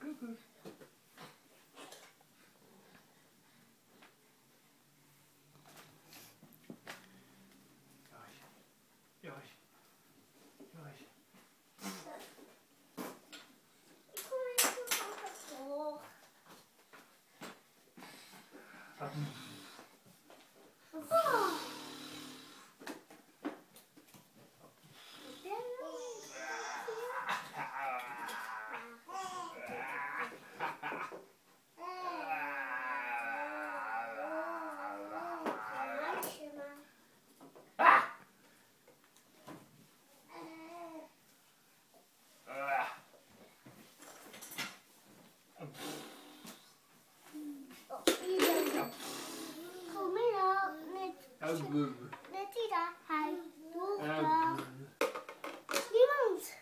Cuckoo. Mm-hmm. Bettina haar dochter. Niemand.